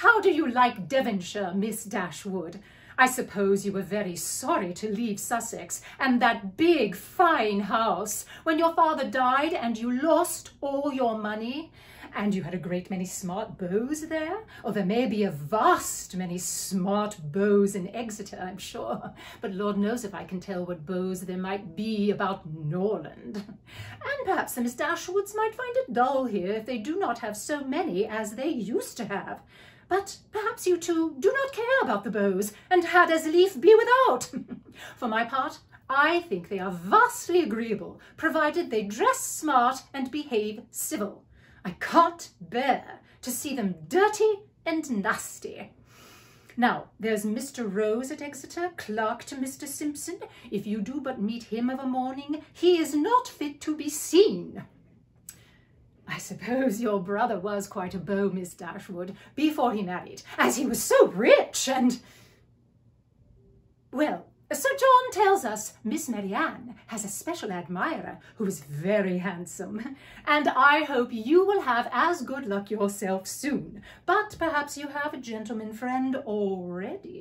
How do you like Devonshire, Miss Dashwood? I suppose you were very sorry to leave Sussex and that big, fine house when your father died and you lost all your money. And you had a great many smart beaux there, or there may be a vast many smart beaux in Exeter, I'm sure, but Lord knows if I can tell what beaux there might be about Norland. And perhaps the Miss Dashwoods might find it dull here if they do not have so many as they used to have. But perhaps you two do not care about the beaux, and had as lief be without. For my part, I think they are vastly agreeable, provided they dress smart and behave civil. I can't bear to see them dirty and nasty. Now, there's Mr. Rose at Exeter, clerk to Mr. Simpson. If you do but meet him of a morning, he is not fit to be seen. Suppose your brother was quite a beau, Miss Dashwood, before he married, as he was so rich and... Well, Sir John tells us Miss Marianne has a special admirer who is very handsome, and I hope you will have as good luck yourself soon, but perhaps you have a gentleman friend already.